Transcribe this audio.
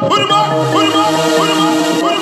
Put him up, put him up, put him up, put him up.